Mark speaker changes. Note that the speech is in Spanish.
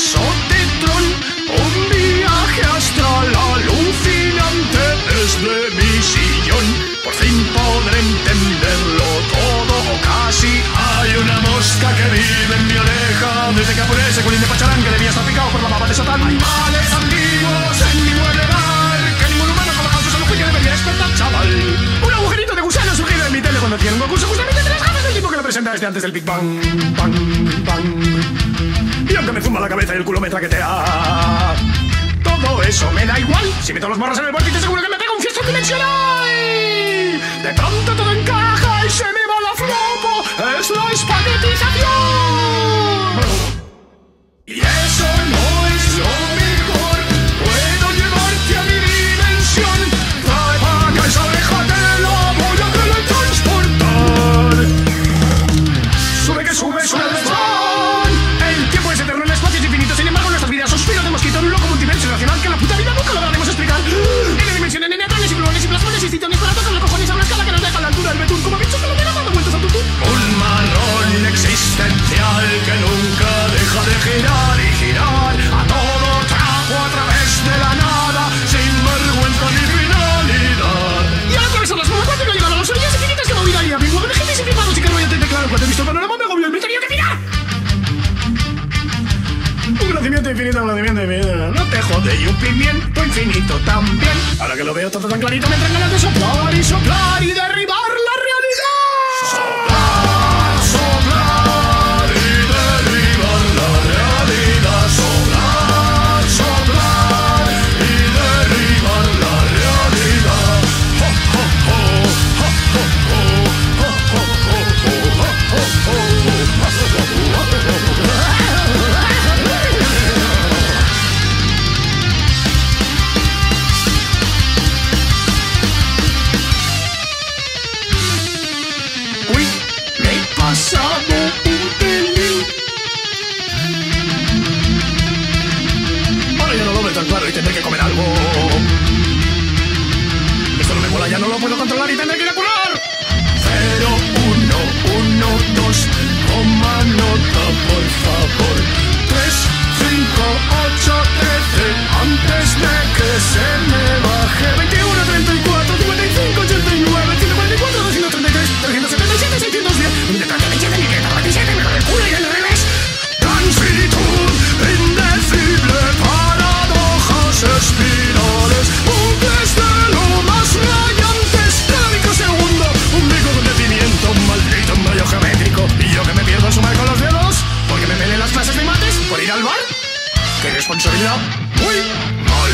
Speaker 1: paso de Tron, un viaje astral alucinante desde mi sillón. Por fin podré entenderlo todo o casi. Hay una mosca que vive en mi oreja desde que apuré ese culín de pacharán que debía estar picado por la baba de Satán. Hay males antiguos en mi mueble bar que ningún humano con bajo su juicio debería despertar, chaval. Un agujerito de gusano surgido en mi tele cuando tiene un concurso justamente de las gafas del tipo que lo presenta desde antes del Big Bang. Bang, bang. Me zumba la cabeza y el culo me traquetea. Todo eso me da igual. Si meto los morros en el vórtice seguro que me pega un fiesta dimensional. De pronto todo encaja y se me va la flopo. Es la espaguetización. Y eso no es lo mejor. Puedo llevarte a mi dimensión. Trae para esa oreja te la voy a teletransportar Sube que sube, sube el No te jode y un pimiento infinito también. Ahora que lo veo todo tan clarito, me entran ganas de soplar y soplar y derribar puedo controlar y tendré que ir a ¡Qué responsabilidad! ¡Muy mal!